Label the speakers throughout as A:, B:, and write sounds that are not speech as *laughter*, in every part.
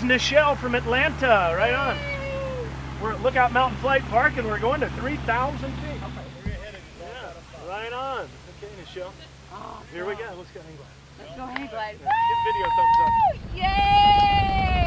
A: Nichelle from Atlanta. Right on. We're at Lookout Mountain Flight Park and we're going to 3,000 feet. Yeah, right on. Okay, Nichelle.
B: Oh,
A: Here we go. Let's go hang glide.
B: Let's go hang glide.
A: Give video a thumbs up.
B: Yay!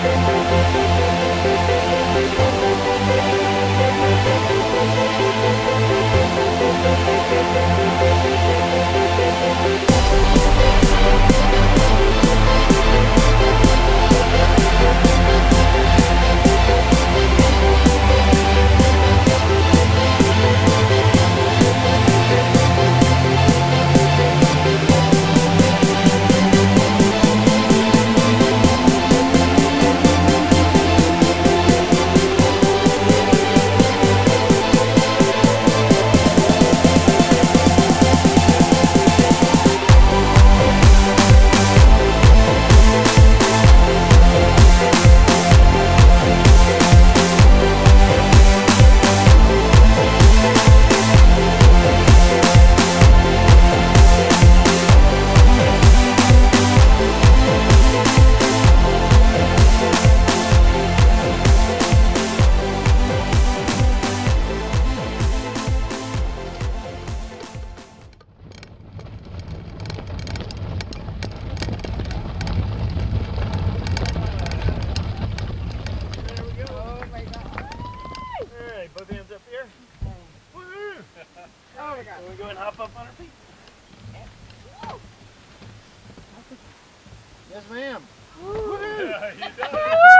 A: There hop up on our feet? Yes, ma'am. *laughs*